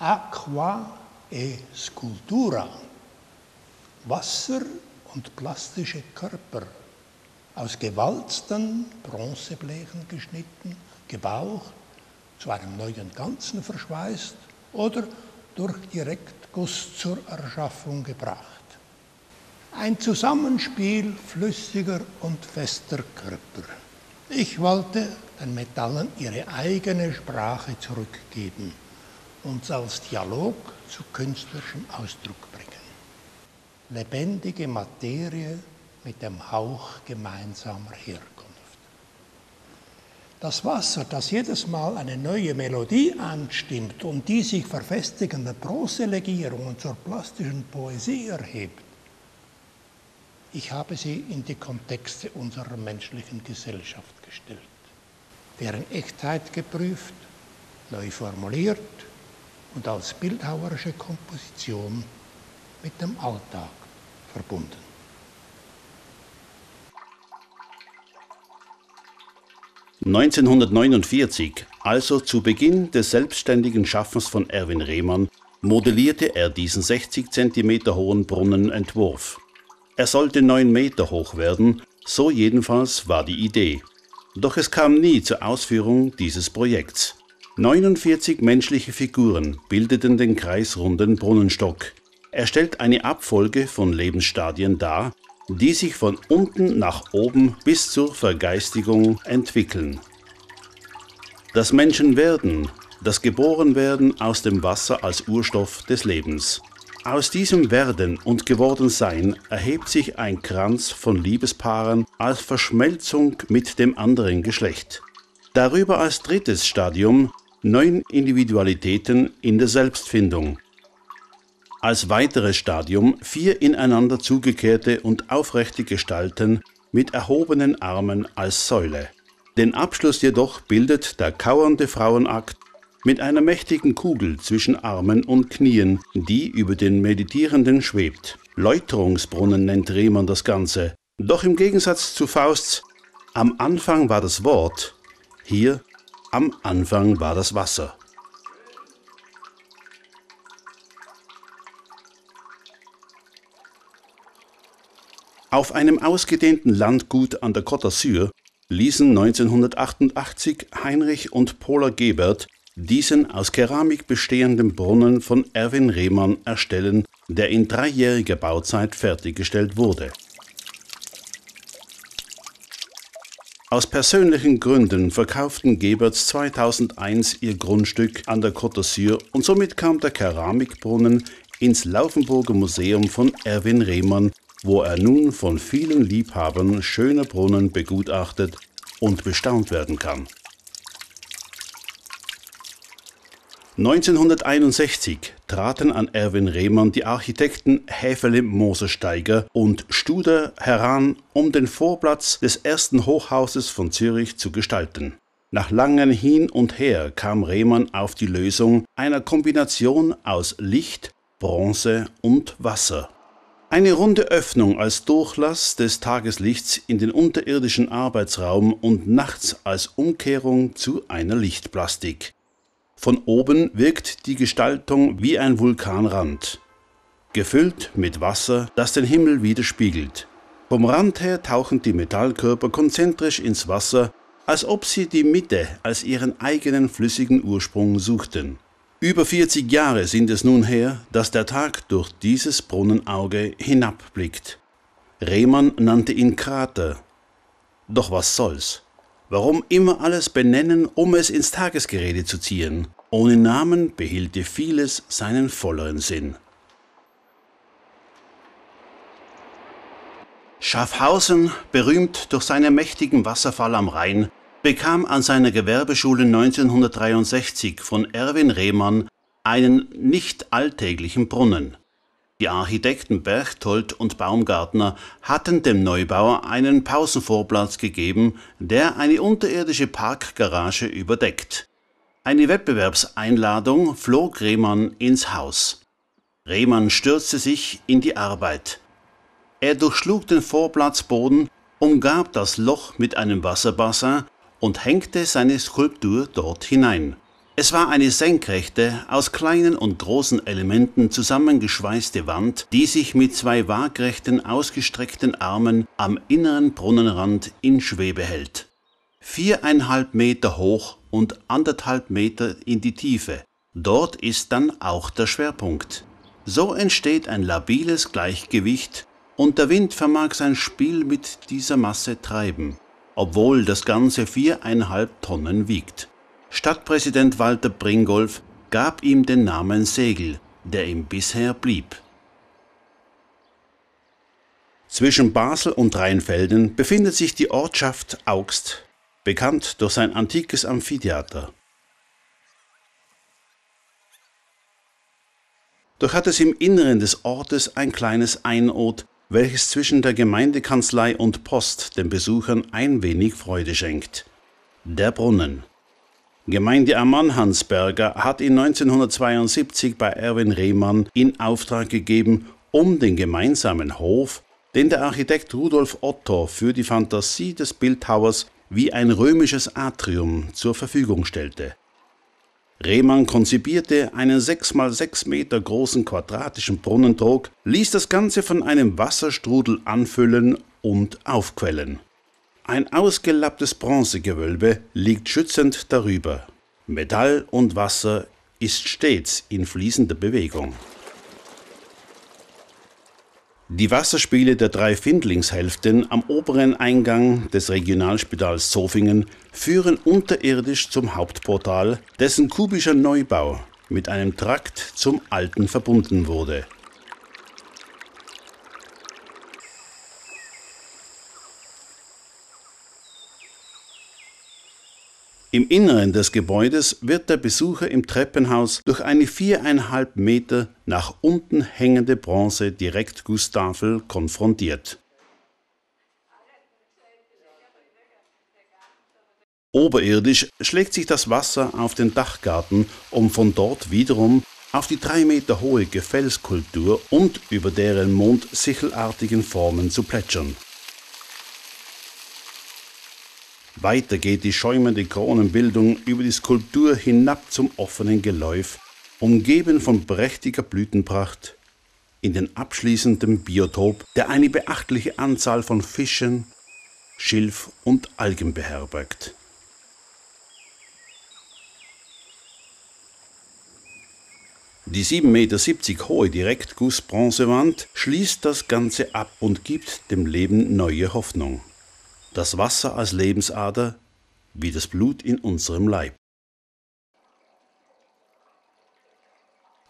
Aqua e Sculptura. Wasser und plastische Körper aus gewalzten Bronzeblechen geschnitten, gebaucht, zu einem neuen Ganzen verschweißt oder durch Direktguss zur Erschaffung gebracht. Ein Zusammenspiel flüssiger und fester Körper. Ich wollte den Metallen ihre eigene Sprache zurückgeben und als Dialog zu künstlerischem Ausdruck bringen. Lebendige Materie mit dem Hauch gemeinsamer Herkunft. Das Wasser, das jedes Mal eine neue Melodie anstimmt und die sich verfestigende Bronzelegierungen zur plastischen Poesie erhebt, ich habe sie in die Kontexte unserer menschlichen Gesellschaft gestellt, deren Echtheit geprüft, neu formuliert und als bildhauerische Komposition mit dem Alltag verbunden. (1949), also zu Beginn des selbstständigen Schaffens von Erwin Rehmann, modellierte er diesen 60 cm hohen Brunnenentwurf. Er sollte 9 Meter hoch werden, so jedenfalls war die Idee. Doch es kam nie zur Ausführung dieses Projekts. 49 menschliche Figuren bildeten den kreisrunden Brunnenstock. Er stellt eine Abfolge von Lebensstadien dar, die sich von unten nach oben bis zur Vergeistigung entwickeln. Das Menschenwerden, das Geborenwerden aus dem Wasser als Urstoff des Lebens. Aus diesem Werden und Gewordensein erhebt sich ein Kranz von Liebespaaren als Verschmelzung mit dem anderen Geschlecht. Darüber als drittes Stadium neun Individualitäten in der Selbstfindung, als weiteres Stadium vier ineinander zugekehrte und aufrechte Gestalten mit erhobenen Armen als Säule. Den Abschluss jedoch bildet der kauernde Frauenakt mit einer mächtigen Kugel zwischen Armen und Knien, die über den Meditierenden schwebt. Läuterungsbrunnen nennt Riemann das Ganze. Doch im Gegensatz zu Fausts Am Anfang war das Wort, hier am Anfang war das Wasser. Auf einem ausgedehnten Landgut an der Côte d'Azur ließen 1988 Heinrich und Paula Gebert diesen aus Keramik bestehenden Brunnen von Erwin Rehmann erstellen, der in dreijähriger Bauzeit fertiggestellt wurde. Aus persönlichen Gründen verkauften Geberts 2001 ihr Grundstück an der Côte d'Azur und somit kam der Keramikbrunnen ins Laufenburger Museum von Erwin Rehmann wo er nun von vielen Liebhabern schöner Brunnen begutachtet und bestaunt werden kann. 1961 traten an Erwin Rehmann die Architekten Häfele Mosersteiger und Studer heran, um den Vorplatz des ersten Hochhauses von Zürich zu gestalten. Nach langem Hin und Her kam Rehmann auf die Lösung einer Kombination aus Licht, Bronze und Wasser. Eine runde Öffnung als Durchlass des Tageslichts in den unterirdischen Arbeitsraum und nachts als Umkehrung zu einer Lichtplastik. Von oben wirkt die Gestaltung wie ein Vulkanrand, gefüllt mit Wasser, das den Himmel widerspiegelt. Vom Rand her tauchen die Metallkörper konzentrisch ins Wasser, als ob sie die Mitte als ihren eigenen flüssigen Ursprung suchten. Über 40 Jahre sind es nun her, dass der Tag durch dieses Brunnenauge hinabblickt. Rehmann nannte ihn Krater. Doch was soll's? Warum immer alles benennen, um es ins Tagesgerede zu ziehen? Ohne Namen behielte vieles seinen volleren Sinn. Schaffhausen, berühmt durch seinen mächtigen Wasserfall am Rhein, bekam an seiner Gewerbeschule 1963 von Erwin Rehmann einen nicht alltäglichen Brunnen. Die Architekten Berchtold und Baumgartner hatten dem Neubauer einen Pausenvorplatz gegeben, der eine unterirdische Parkgarage überdeckt. Eine Wettbewerbseinladung flog Rehmann ins Haus. Rehmann stürzte sich in die Arbeit. Er durchschlug den Vorplatzboden, umgab das Loch mit einem Wasserbassin und hängte seine Skulptur dort hinein. Es war eine senkrechte, aus kleinen und großen Elementen zusammengeschweißte Wand, die sich mit zwei waagrechten, ausgestreckten Armen am inneren Brunnenrand in Schwebe hält. Viereinhalb Meter hoch und anderthalb Meter in die Tiefe. Dort ist dann auch der Schwerpunkt. So entsteht ein labiles Gleichgewicht und der Wind vermag sein Spiel mit dieser Masse treiben, obwohl das Ganze viereinhalb Tonnen wiegt. Stadtpräsident Walter Bringolf gab ihm den Namen Segel, der ihm bisher blieb. Zwischen Basel und Rheinfelden befindet sich die Ortschaft Augst, bekannt durch sein antikes Amphitheater. Doch hat es im Inneren des Ortes ein kleines Einod, welches zwischen der Gemeindekanzlei und Post den Besuchern ein wenig Freude schenkt. Der Brunnen. Gemeindeammann Hansberger hat ihn 1972 bei Erwin Rehmann in Auftrag gegeben, um den gemeinsamen Hof, den der Architekt Rudolf Otto für die Fantasie des Bildhauers wie ein römisches Atrium zur Verfügung stellte. Rehmann konzipierte einen 6 x 6 Meter großen quadratischen Brunnentrog, ließ das Ganze von einem Wasserstrudel anfüllen und aufquellen. Ein ausgelapptes Bronzegewölbe liegt schützend darüber. Metall und Wasser ist stets in fließender Bewegung. Die Wasserspiele der drei Findlingshälften am oberen Eingang des Regionalspitals Zofingen führen unterirdisch zum Hauptportal, dessen kubischer Neubau mit einem Trakt zum alten verbunden wurde. Im Inneren des Gebäudes wird der Besucher im Treppenhaus durch eine viereinhalb Meter nach unten hängende Bronze-Direktgusstafel konfrontiert. Oberirdisch schlägt sich das Wasser auf den Dachgarten, um von dort wiederum auf die drei Meter hohe Gefällskulptur und über deren mondsichelartigen Formen zu plätschern. Weiter geht die schäumende Kronenbildung über die Skulptur hinab zum offenen Geläuf, umgeben von prächtiger Blütenpracht, in den abschließenden Biotop, der eine beachtliche Anzahl von Fischen, Schilf und Algen beherbergt. Die 7,70 Meter hohe Direktgussbronzewand schließt das Ganze ab und gibt dem Leben neue Hoffnung das Wasser als Lebensader wie das Blut in unserem Leib.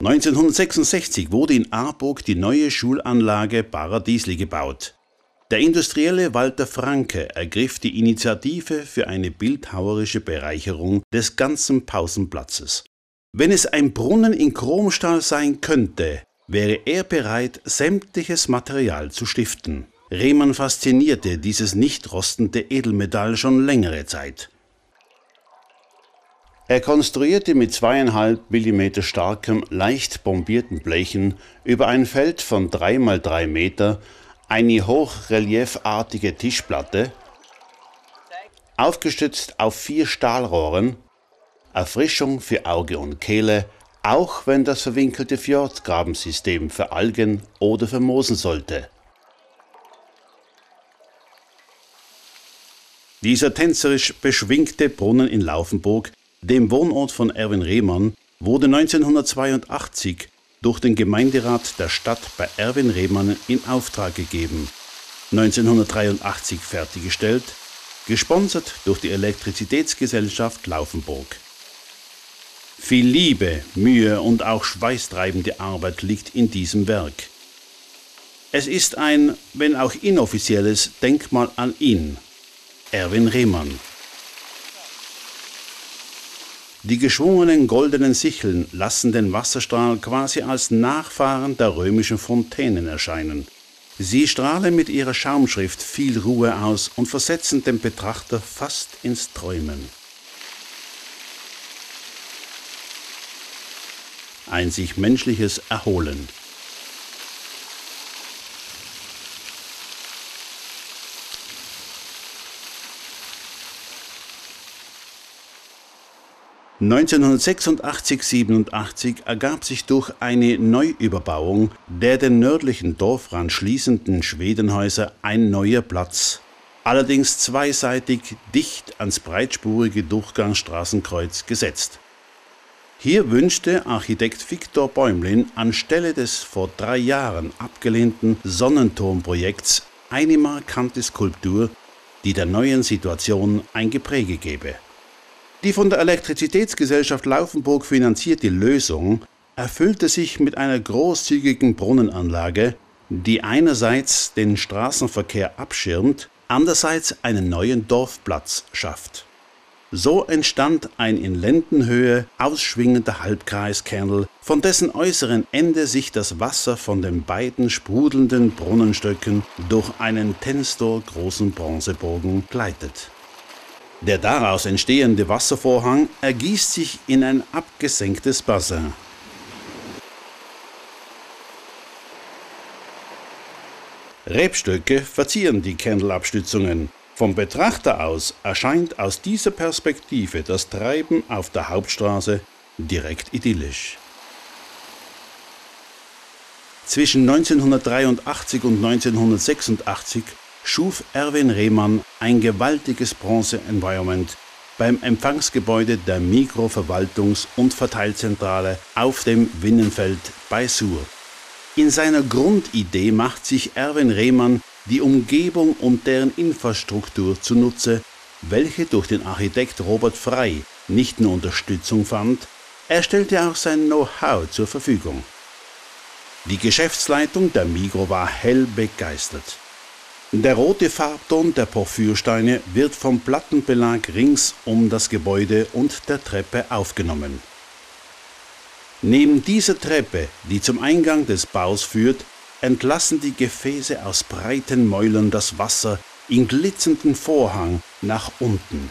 1966 wurde in Aarburg die neue Schulanlage Paradiesli gebaut. Der Industrielle Walter Franke ergriff die Initiative für eine bildhauerische Bereicherung des ganzen Pausenplatzes. Wenn es ein Brunnen in Chromstahl sein könnte, wäre er bereit, sämtliches Material zu stiften. Rehmann faszinierte dieses nicht rostende Edelmetall schon längere Zeit. Er konstruierte mit zweieinhalb Millimeter starkem, leicht bombierten Blechen über ein Feld von drei mal drei Meter eine hochreliefartige Tischplatte, aufgestützt auf vier Stahlrohren, Erfrischung für Auge und Kehle, auch wenn das verwinkelte Fjordgrabensystem für Algen oder vermoosen sollte. Dieser tänzerisch beschwingte Brunnen in Laufenburg, dem Wohnort von Erwin Rehmann, wurde 1982 durch den Gemeinderat der Stadt bei Erwin Rehmann in Auftrag gegeben, 1983 fertiggestellt, gesponsert durch die Elektrizitätsgesellschaft Laufenburg. Viel Liebe, Mühe und auch schweißtreibende Arbeit liegt in diesem Werk. Es ist ein, wenn auch inoffizielles, Denkmal an ihn, Erwin Rehmann. Die geschwungenen goldenen Sicheln lassen den Wasserstrahl quasi als Nachfahren der römischen Fontänen erscheinen. Sie strahlen mit ihrer Schaumschrift viel Ruhe aus und versetzen den Betrachter fast ins Träumen. Ein sich menschliches Erholen. 1986-87 ergab sich durch eine Neuüberbauung der den nördlichen Dorfrand schließenden Schwedenhäuser ein neuer Platz, allerdings zweiseitig dicht ans breitspurige Durchgangsstraßenkreuz gesetzt. Hier wünschte Architekt Viktor Bäumlin anstelle des vor drei Jahren abgelehnten Sonnenturmprojekts eine markante Skulptur, die der neuen Situation ein Gepräge gebe. Die von der Elektrizitätsgesellschaft Laufenburg finanzierte Lösung erfüllte sich mit einer großzügigen Brunnenanlage, die einerseits den Straßenverkehr abschirmt, andererseits einen neuen Dorfplatz schafft. So entstand ein in Lendenhöhe ausschwingender Halbkreiskernel, von dessen äußeren Ende sich das Wasser von den beiden sprudelnden Brunnenstöcken durch einen Tenstor großen Bronzebogen gleitet. Der daraus entstehende Wasservorhang ergießt sich in ein abgesenktes Bassin. Rebstöcke verzieren die Kernelabstützungen. Vom Betrachter aus erscheint aus dieser Perspektive das Treiben auf der Hauptstraße direkt idyllisch. Zwischen 1983 und 1986 schuf Erwin Rehmann ein gewaltiges Bronze-Environment beim Empfangsgebäude der Mikroverwaltungs- und Verteilzentrale auf dem Winnenfeld bei Sur. In seiner Grundidee macht sich Erwin Rehmann die Umgebung und deren Infrastruktur zunutze, welche durch den Architekt Robert Frey nicht nur Unterstützung fand, er stellte auch sein Know-how zur Verfügung. Die Geschäftsleitung der Migro war hell begeistert. Der rote Farbton der Porphyrsteine wird vom Plattenbelag rings um das Gebäude und der Treppe aufgenommen. Neben dieser Treppe, die zum Eingang des Baus führt, entlassen die Gefäße aus breiten Mäulern das Wasser in glitzernden Vorhang nach unten,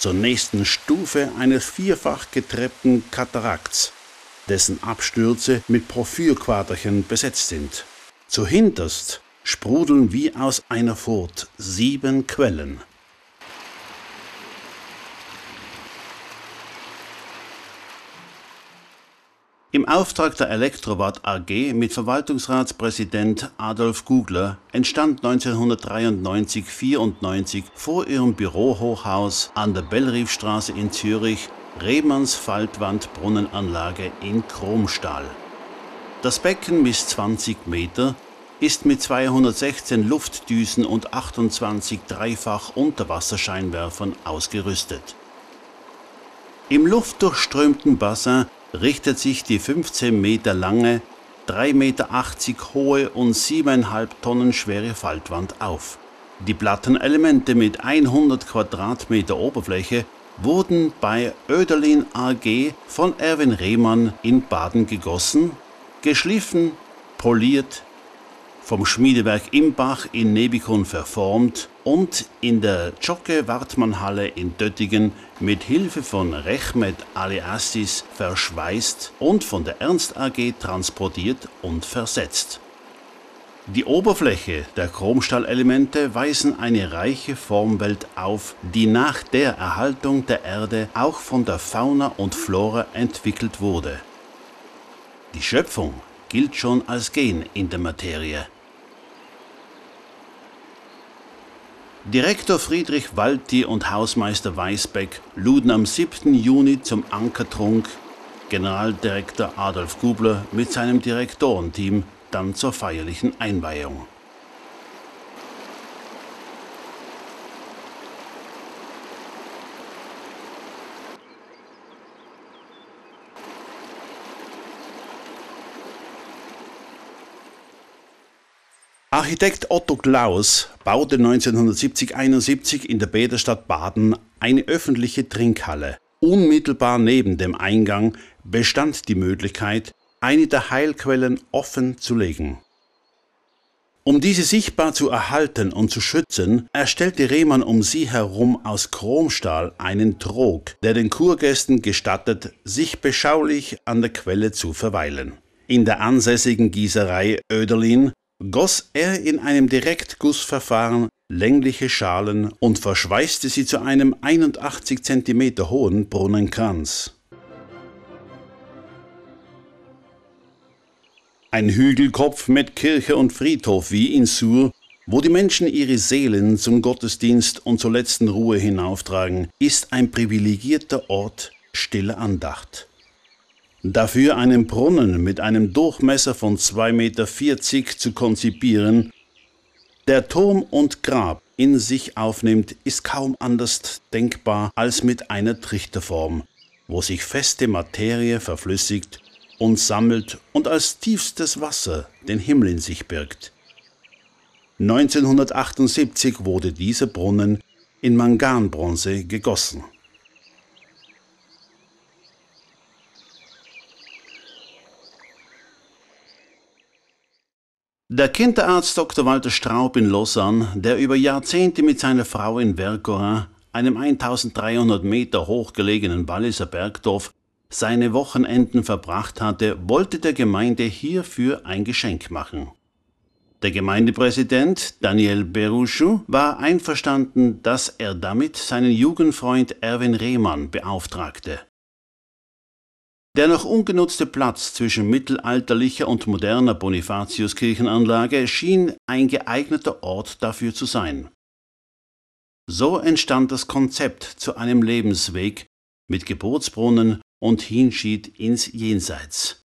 zur nächsten Stufe eines vierfach getreppten Katarakts, dessen Abstürze mit Porphyrquaderchen besetzt sind. Zuhinterst sprudeln wie aus einer Furt sieben Quellen. Im Auftrag der Elektrowatt AG mit Verwaltungsratspräsident Adolf Gugler entstand 1993-94 vor ihrem Bürohochhaus an der Bellriefstraße in Zürich Rehmanns Faltwandbrunnenanlage in Chromstahl. Das Becken misst 20 Meter ist mit 216 Luftdüsen und 28 dreifach Unterwasserscheinwerfern ausgerüstet. Im luftdurchströmten Bassin richtet sich die 15 Meter lange, 3,80 Meter hohe und 7,5 Tonnen schwere Faltwand auf. Die Plattenelemente mit 100 Quadratmeter Oberfläche wurden bei Öderlin AG von Erwin Rehmann in Baden gegossen, geschliffen, poliert, vom Schmiedewerk Imbach in Nebikon verformt und in der Jocke-Wartmann-Halle in Döttingen mit Hilfe von Rechmet Aliassis verschweißt und von der Ernst AG transportiert und versetzt. Die Oberfläche der Chromstahlelemente weisen eine reiche Formwelt auf, die nach der Erhaltung der Erde auch von der Fauna und Flora entwickelt wurde. Die Schöpfung gilt schon als Gen in der Materie. Direktor Friedrich Walti und Hausmeister Weisbeck luden am 7. Juni zum Ankertrunk Generaldirektor Adolf Gubler mit seinem Direktorenteam dann zur feierlichen Einweihung. Architekt Otto Klaus baute 1970-71 in der Bäderstadt Baden eine öffentliche Trinkhalle. Unmittelbar neben dem Eingang bestand die Möglichkeit, eine der Heilquellen offen zu legen. Um diese sichtbar zu erhalten und zu schützen, erstellte Rehmann um sie herum aus Chromstahl einen Trog, der den Kurgästen gestattet, sich beschaulich an der Quelle zu verweilen. In der ansässigen Gießerei Öderlin goss er in einem Direktgussverfahren längliche Schalen und verschweißte sie zu einem 81 cm hohen Brunnenkranz. Ein Hügelkopf mit Kirche und Friedhof wie in Sur, wo die Menschen ihre Seelen zum Gottesdienst und zur letzten Ruhe hinauftragen, ist ein privilegierter Ort stille Andacht. Dafür einen Brunnen mit einem Durchmesser von 2,40 Meter zu konzipieren, der Turm und Grab in sich aufnimmt, ist kaum anders denkbar als mit einer Trichterform, wo sich feste Materie verflüssigt und sammelt und als tiefstes Wasser den Himmel in sich birgt. 1978 wurde dieser Brunnen in Manganbronze gegossen. Der Kinderarzt Dr. Walter Straub in Lausanne, der über Jahrzehnte mit seiner Frau in Vercora, einem 1300 Meter hoch gelegenen Walliser Bergdorf, seine Wochenenden verbracht hatte, wollte der Gemeinde hierfür ein Geschenk machen. Der Gemeindepräsident Daniel Beruschou war einverstanden, dass er damit seinen Jugendfreund Erwin Rehmann beauftragte. Der noch ungenutzte Platz zwischen mittelalterlicher und moderner Bonifatiuskirchenanlage schien ein geeigneter Ort dafür zu sein. So entstand das Konzept zu einem Lebensweg mit Geburtsbrunnen und Hinschied ins Jenseits.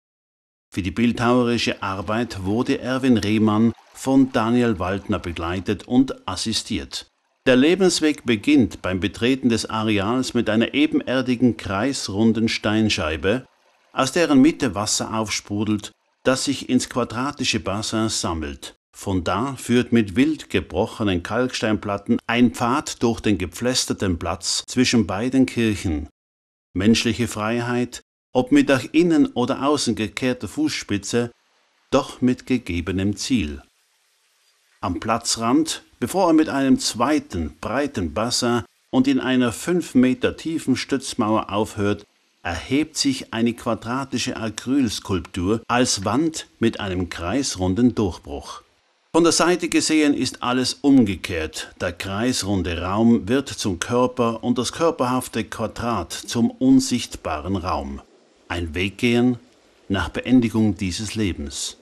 Für die bildhauerische Arbeit wurde Erwin Rehmann von Daniel Waldner begleitet und assistiert. Der Lebensweg beginnt beim Betreten des Areals mit einer ebenerdigen kreisrunden Steinscheibe, aus deren Mitte Wasser aufsprudelt, das sich ins quadratische Bassin sammelt. Von da führt mit wild gebrochenen Kalksteinplatten ein Pfad durch den gepflästerten Platz zwischen beiden Kirchen, menschliche Freiheit, ob mit nach innen oder außen gekehrter Fußspitze, doch mit gegebenem Ziel. Am Platzrand, bevor er mit einem zweiten breiten Bassin und in einer fünf Meter tiefen Stützmauer aufhört, erhebt sich eine quadratische Acrylskulptur als Wand mit einem kreisrunden Durchbruch. Von der Seite gesehen ist alles umgekehrt. Der kreisrunde Raum wird zum Körper und das körperhafte Quadrat zum unsichtbaren Raum. Ein Weggehen nach Beendigung dieses Lebens.